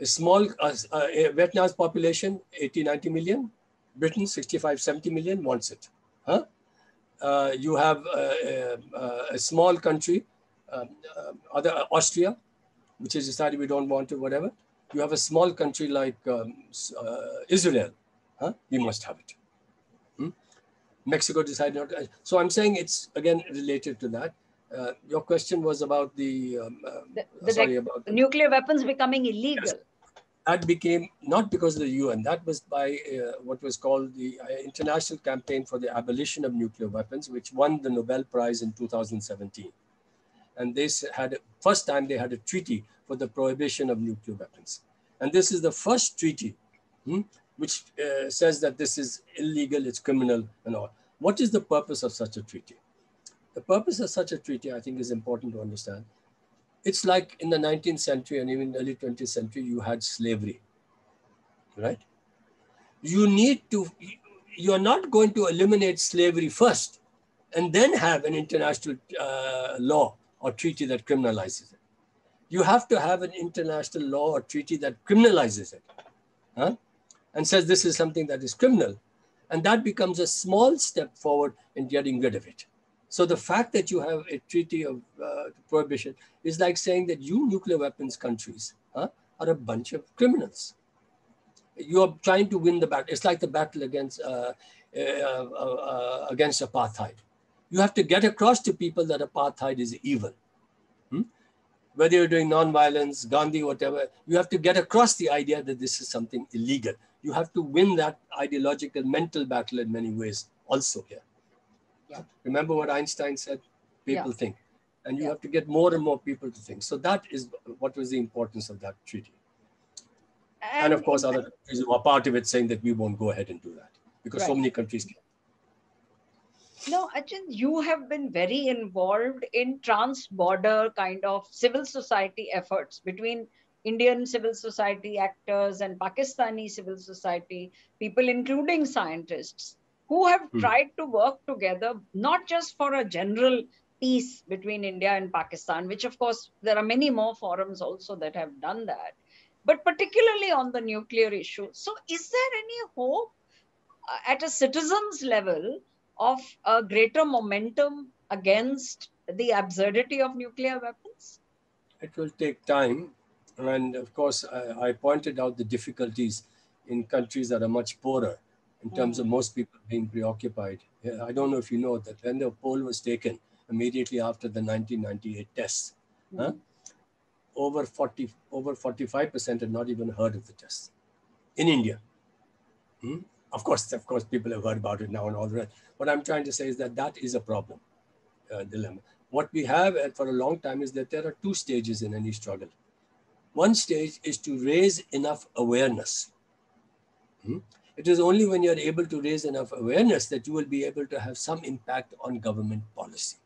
A small, uh, uh, Vietnam's population, 80, 90 million. Britain, 65, 70 million wants it. Huh? Uh, you have a, a, a small country, um, uh, other Austria, which has decided we don't want it, whatever. You have a small country like um, uh, Israel. Huh? We must have it. Mexico decided not to. So I'm saying it's again related to that. Uh, your question was about the, um, uh, the, the sorry about the nuclear weapons becoming illegal. Yes. That became not because of the UN. That was by uh, what was called the uh, International Campaign for the Abolition of Nuclear Weapons, which won the Nobel Prize in 2017. And this had first time they had a treaty for the prohibition of nuclear weapons. And this is the first treaty hmm, which uh, says that this is illegal, it's criminal, and all. What is the purpose of such a treaty? The purpose of such a treaty, I think, is important to understand. It's like in the 19th century and even early 20th century, you had slavery, right? You need to, you're not going to eliminate slavery first and then have an international uh, law or treaty that criminalizes it. You have to have an international law or treaty that criminalizes it huh? And says this is something that is criminal. And that becomes a small step forward in getting rid of it. So the fact that you have a treaty of uh, prohibition is like saying that you nuclear weapons countries huh, are a bunch of criminals. You're trying to win the battle. It's like the battle against uh, uh, uh, against apartheid. You have to get across to people that apartheid is evil. Hmm? Whether you're doing nonviolence, Gandhi, whatever, you have to get across the idea that this is something illegal. You have to win that ideological mental battle in many ways also here. Yeah. Remember what Einstein said? People yeah. think. And you yeah. have to get more and more people to think. So that is what was the importance of that treaty. And, and of course, other countries are part of it saying that we won't go ahead and do that because right. so many countries can. No, Achin, you have been very involved in trans-border kind of civil society efforts between Indian civil society actors and Pakistani civil society people, including scientists, who have hmm. tried to work together, not just for a general peace between India and Pakistan, which of course there are many more forums also that have done that, but particularly on the nuclear issue. So, is there any hope uh, at a citizens level of a greater momentum against the absurdity of nuclear weapons? It will take time. And of course, I, I pointed out the difficulties in countries that are much poorer in terms mm. of most people being preoccupied. I don't know if you know that when the poll was taken immediately after the 1998 tests, mm. huh, over 40, over 45% had not even heard of the tests in India. Hmm? Of course, of course, people have heard about it now and all the rest. What I'm trying to say is that that is a problem, uh, dilemma. What we have for a long time is that there are two stages in any struggle. One stage is to raise enough awareness. Hmm? It is only when you're able to raise enough awareness that you will be able to have some impact on government policy.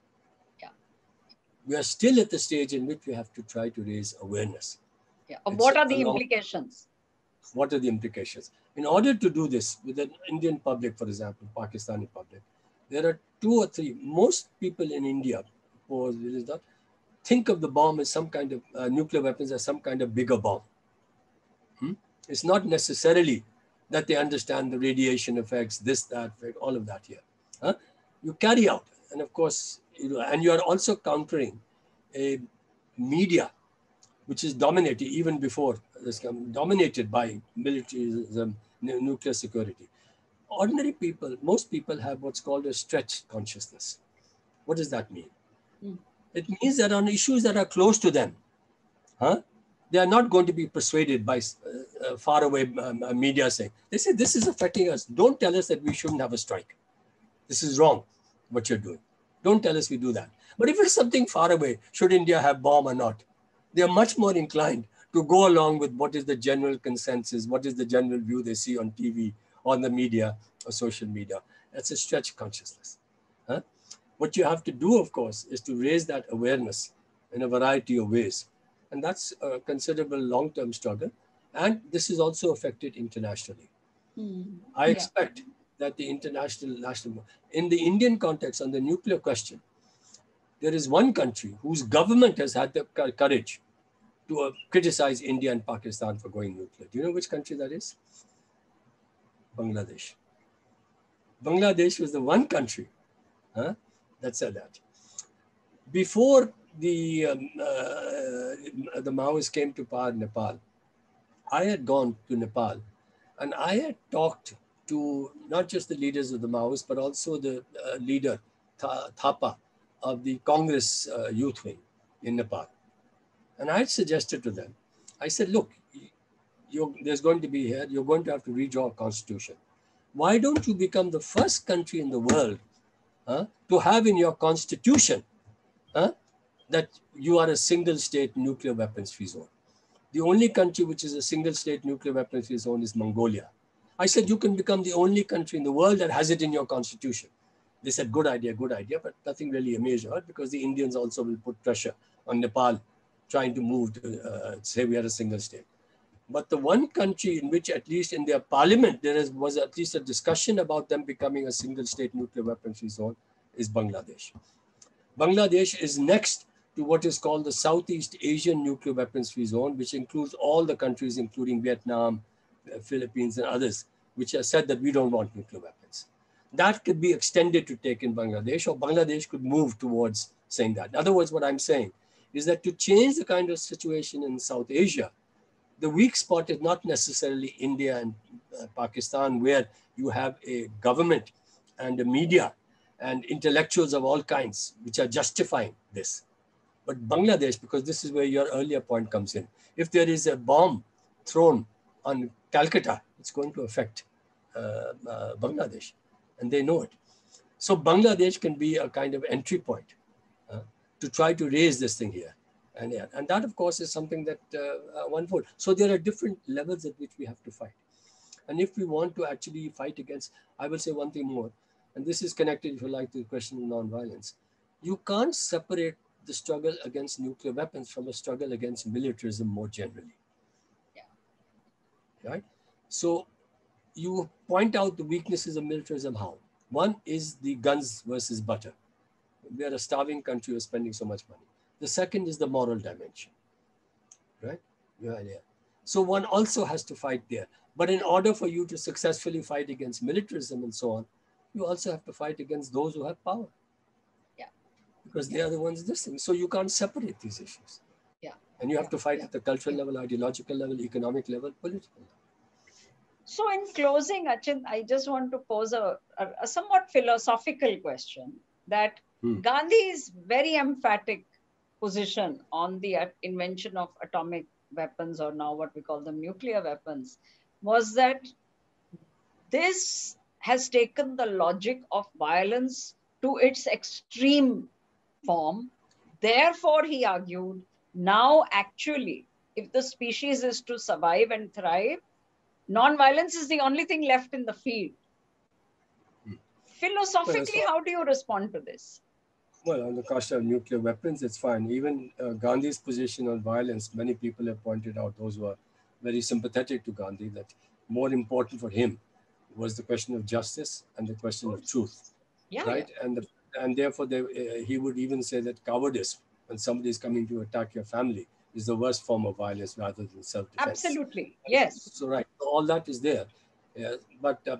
Yeah. We are still at the stage in which we have to try to raise awareness. Yeah. What are the implications? What are the implications? In order to do this with an Indian public, for example, Pakistani public, there are two or three. Most people in India, not, think of the bomb as some kind of uh, nuclear weapons as some kind of bigger bomb. Hmm? It's not necessarily that they understand the radiation effects, this, that, all of that here. Huh? You carry out, and of course, you know, and you are also countering a media which is dominated even before this, dominated by militarism, nuclear security. Ordinary people, most people have what's called a stretch consciousness. What does that mean? Mm. It means that on issues that are close to them, huh, they are not going to be persuaded by uh, uh, faraway um, uh, media saying, they say, this is affecting us. Don't tell us that we shouldn't have a strike. This is wrong, what you're doing. Don't tell us we do that. But if it's something far away, should India have bomb or not? They are much more inclined to go along with what is the general consensus, what is the general view they see on TV, on the media, or social media. That's a stretch consciousness. Huh? What you have to do, of course, is to raise that awareness in a variety of ways. And that's a considerable long-term struggle. And this is also affected internationally. Mm, I yeah. expect that the international national, in the Indian context on the nuclear question, there is one country whose government has had the courage to uh, criticize India and Pakistan for going nuclear. Do you know which country that is? Bangladesh. Bangladesh was the one country huh, that said that. Before the um, uh, the Maoists came to power in Nepal, I had gone to Nepal, and I had talked to not just the leaders of the Maoists, but also the uh, leader Thapa of the Congress uh, youth wing in Nepal. And I had suggested to them, I said, look, there's going to be here, you're going to have to redraw a constitution. Why don't you become the first country in the world huh, to have in your constitution huh, that you are a single state nuclear weapons free zone? The only country which is a single state nuclear weapons free zone is Mongolia. I said, you can become the only country in the world that has it in your constitution. They said, good idea, good idea, but nothing really her because the Indians also will put pressure on Nepal trying to move to uh, say we are a single state. But the one country in which, at least in their parliament, there is, was at least a discussion about them becoming a single state nuclear weapons free zone is Bangladesh. Bangladesh is next to what is called the Southeast Asian nuclear weapons free zone, which includes all the countries, including Vietnam, uh, Philippines, and others, which have said that we don't want nuclear weapons. That could be extended to take in Bangladesh, or Bangladesh could move towards saying that. In other words, what I'm saying is that to change the kind of situation in South Asia, the weak spot is not necessarily India and uh, Pakistan, where you have a government and a media and intellectuals of all kinds which are justifying this. But Bangladesh, because this is where your earlier point comes in, if there is a bomb thrown on Calcutta, it's going to affect uh, uh, Bangladesh, and they know it. So Bangladesh can be a kind of entry point to try to raise this thing here. And, yeah, and that, of course, is something that uh, uh, one vote. So there are different levels at which we have to fight. And if we want to actually fight against, I will say one thing more, and this is connected, if you like, to the question of nonviolence. You can't separate the struggle against nuclear weapons from a struggle against militarism more generally. Yeah. Right? So you point out the weaknesses of militarism how? One is the guns versus butter. We are a starving country, we're spending so much money. The second is the moral dimension, right? Yeah, yeah. So one also has to fight there. But in order for you to successfully fight against militarism and so on, you also have to fight against those who have power. Yeah. Because they are the ones listening. So you can't separate these issues. Yeah. And you have yeah. to fight yeah. at the cultural level, ideological level, economic level, political level. So, in closing, Achin, I just want to pose a, a, a somewhat philosophical question that hmm. is very emphatic position on the invention of atomic weapons, or now what we call them nuclear weapons, was that this has taken the logic of violence to its extreme form. Therefore, he argued, now actually, if the species is to survive and thrive, non-violence is the only thing left in the field. Hmm. Philosophically, how do you respond to this? Well, on the question of nuclear weapons, it's fine. Even uh, Gandhi's position on violence, many people have pointed out, those who are very sympathetic to Gandhi, that more important for him was the question of justice and the question of truth. Yeah, right? Yeah. And the, and therefore, they, uh, he would even say that cowardice, when somebody is coming to attack your family, is the worst form of violence rather than self-defense. Absolutely, yes. So right, all that is there. Yeah, but uh,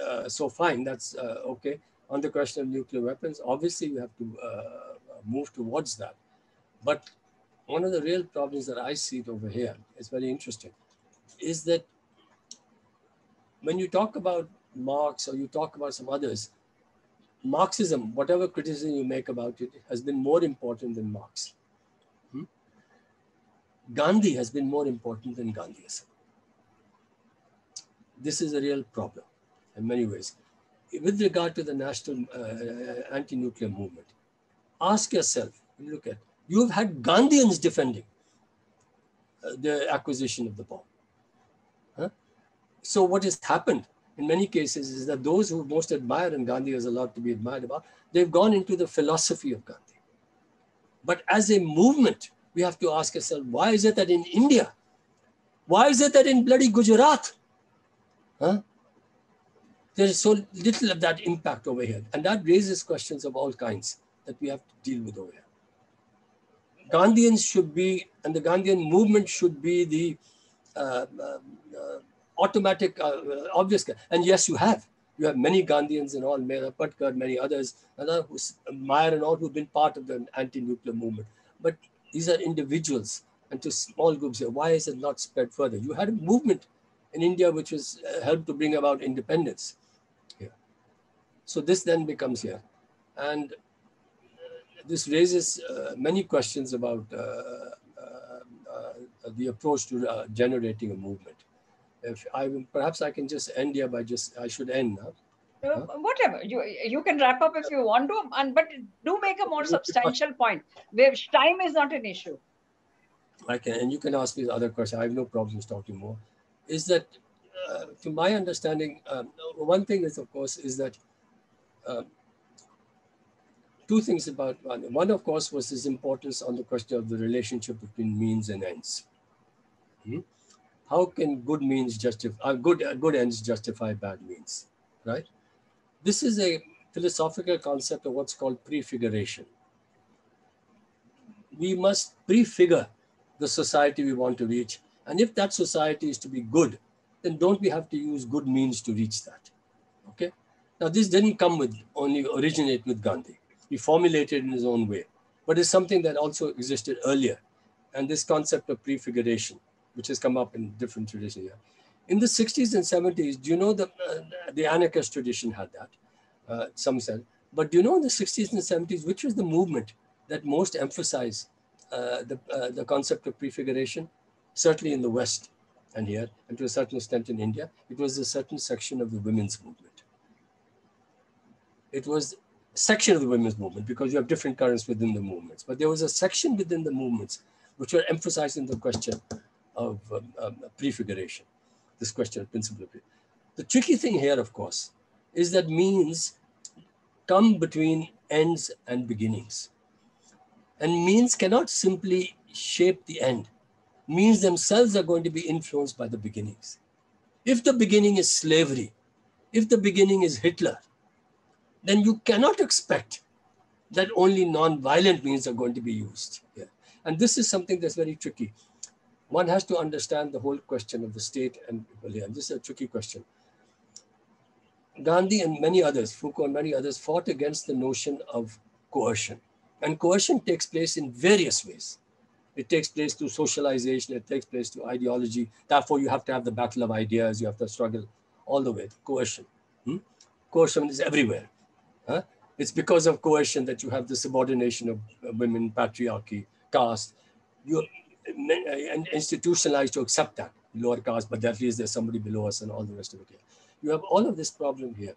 uh, so fine, that's uh, okay. On the question of nuclear weapons, obviously we have to uh, move towards that. But one of the real problems that I see over here is very interesting, is that when you talk about Marx or you talk about some others, Marxism, whatever criticism you make about it, has been more important than Marx. Hmm? Gandhi has been more important than Gandhiism. This is a real problem in many ways. With regard to the national uh, anti-nuclear movement, ask yourself, look at, you've had Gandhians defending uh, the acquisition of the bomb. Huh? So what has happened in many cases is that those who most admire, and Gandhi is allowed to be admired about, they've gone into the philosophy of Gandhi. But as a movement, we have to ask ourselves, why is it that in India, why is it that in bloody Gujarat, huh, there is so little of that impact over here? And that raises questions of all kinds that we have to deal with over here. Gandhians should be, and the Gandhian movement should be the uh, uh, uh, automatic, uh, uh, obvious. And yes, you have. You have many Gandhians and all, Medha Patkar, many others, and who's Meyer and all who've been part of the anti-nuclear movement. But these are individuals and to small groups here. Why is it not spread further? You had a movement in India which was uh, helped to bring about independence. So this then becomes here. And this raises uh, many questions about uh, uh, the approach to generating a movement if I perhaps I can just end here by just I should end now. Uh, whatever you you can wrap up if you want to, and but do make a more substantial point. Where time is not an issue. I can, and you can ask me the other question. I have no problems talking more. Is that, uh, to my understanding, um, one thing is of course is that um, two things about one. One, of course, was his importance on the question of the relationship between means and ends. Hmm? how can good means justify uh, good uh, good ends justify bad means right this is a philosophical concept of what's called prefiguration we must prefigure the society we want to reach and if that society is to be good then don't we have to use good means to reach that okay now this didn't come with only originate with gandhi he formulated in his own way but it's something that also existed earlier and this concept of prefiguration which has come up in different traditions. In the 60s and 70s, do you know the, uh, the anarchist tradition had that, uh, some said. But do you know in the 60s and 70s, which was the movement that most emphasized uh, the, uh, the concept of prefiguration? Certainly in the West and here, and to a certain extent in India, it was a certain section of the women's movement. It was section of the women's movement because you have different currents within the movements. But there was a section within the movements which were emphasizing the question of um, um, prefiguration, this question of principle The tricky thing here, of course, is that means come between ends and beginnings. And means cannot simply shape the end. Means themselves are going to be influenced by the beginnings. If the beginning is slavery, if the beginning is Hitler, then you cannot expect that only non-violent means are going to be used. Yeah. And this is something that's very tricky. One has to understand the whole question of the state and this is a tricky question. Gandhi and many others, Foucault and many others, fought against the notion of coercion. And coercion takes place in various ways. It takes place through socialization, it takes place through ideology. Therefore, you have to have the battle of ideas, you have to struggle all the way. Coercion. Hmm? Coercion is everywhere. Huh? It's because of coercion that you have the subordination of women, patriarchy, caste. You're uh, institutionalized to accept that lower caste, but at least there's somebody below us and all the rest of it. Here. You have all of this problem here.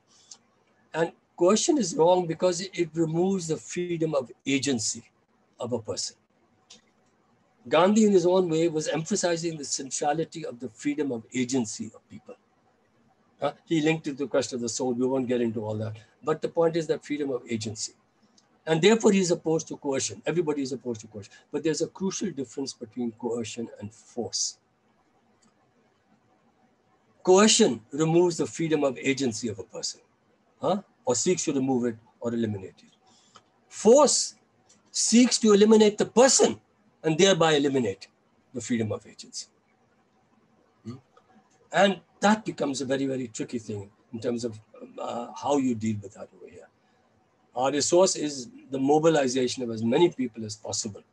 And coercion is wrong because it removes the freedom of agency of a person. Gandhi, in his own way, was emphasizing the centrality of the freedom of agency of people. Uh, he linked it to the question of the soul. We won't get into all that. But the point is that freedom of agency. And therefore, he's opposed to coercion. Everybody is opposed to coercion. But there's a crucial difference between coercion and force. Coercion removes the freedom of agency of a person, huh? or seeks to remove it or eliminate it. Force seeks to eliminate the person and thereby eliminate the freedom of agency. And that becomes a very, very tricky thing in terms of uh, how you deal with that over here. Our resource is the mobilization of as many people as possible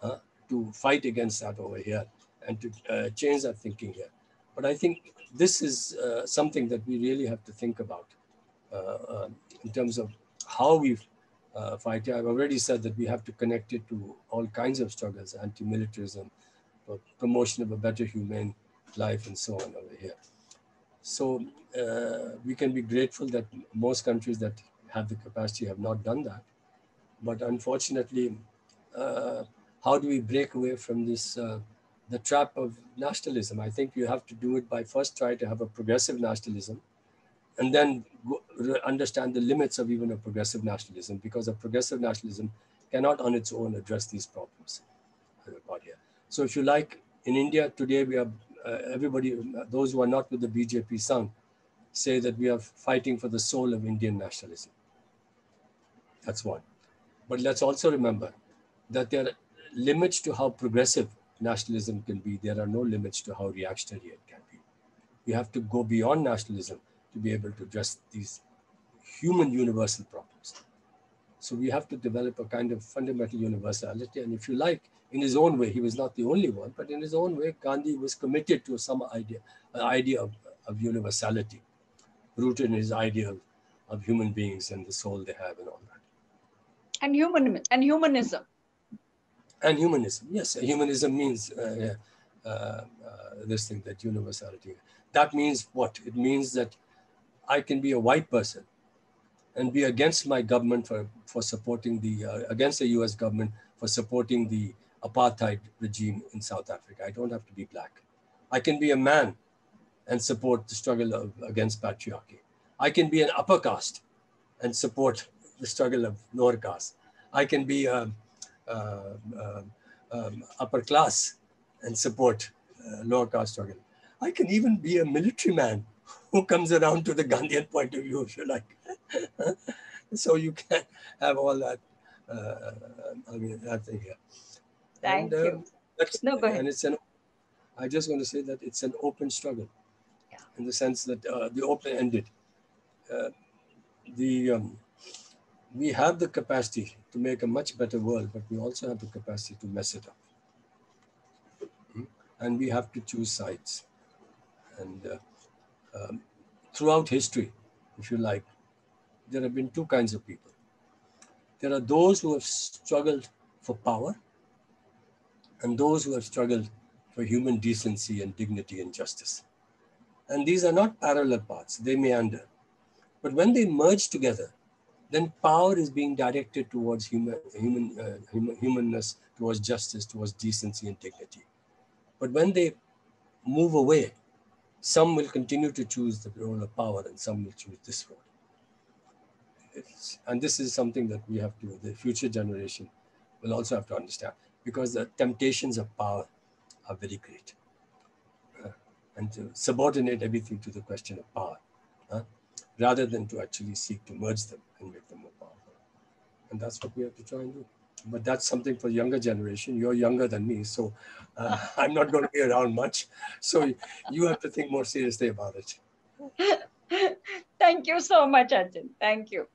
uh, to fight against that over here and to uh, change that thinking here. But I think this is uh, something that we really have to think about uh, uh, in terms of how we uh, fight. I've already said that we have to connect it to all kinds of struggles, anti-militarism, promotion of a better humane life and so on over here. So uh, we can be grateful that most countries that have the capacity have not done that. But unfortunately, uh, how do we break away from this, uh, the trap of nationalism? I think you have to do it by first try to have a progressive nationalism and then understand the limits of even a progressive nationalism because a progressive nationalism cannot on its own address these problems. So if you like, in India today, we uh, Uh, everybody, uh, those who are not with the BJP sung, say that we are fighting for the soul of Indian nationalism. That's one. But let's also remember that there are limits to how progressive nationalism can be. There are no limits to how reactionary it can be. We have to go beyond nationalism to be able to address these human universal problems. So we have to develop a kind of fundamental universality. And if you like, in his own way, he was not the only one, but in his own way, Gandhi was committed to some idea, an idea of, of universality, rooted in his idea of, of human beings and the soul they have and all that. And human and humanism. And humanism, yes. Humanism means uh, uh, uh, this thing, that universality. That means what? It means that I can be a white person and be against my government for, for supporting the, uh, against the US government for supporting the apartheid regime in South Africa. I don't have to be black. I can be a man and support the struggle of, against patriarchy. I can be an upper caste and support the struggle of lower caste. I can be a, a, a um, upper class and support uh, lower caste struggle. I can even be a military man who comes around to the Gandhian point of view, if you like. so you can have all that. Uh, I mean, that thing here. Thank and, uh, you. no, go ahead. And it's an. I just want to say that it's an open struggle, yeah. in the sense that uh, the open-ended. Uh, the um, we have the capacity to make a much better world, but we also have the capacity to mess it up. Hmm? And we have to choose sides. And uh, um, throughout history, if you like, there have been two kinds of people. There are those who have struggled for power and those who have struggled for human decency and dignity and justice. And these are not parallel paths, they meander. But when they merge together, then power is being directed towards human, human, uh, human, humanness, towards justice, towards decency and dignity. But when they move away, some will continue to choose the role of power and some will choose this role. It's, and this is something that we have to, the future generation will also have to understand because the temptations of power are very great. Uh, and to subordinate everything to the question of power uh, rather than to actually seek to merge them and make them more powerful. And that's what we have to try and do. But that's something for younger generation. You're younger than me, so uh, I'm not going to be around much. So you have to think more seriously about it. Thank you so much, Arjun. Thank you.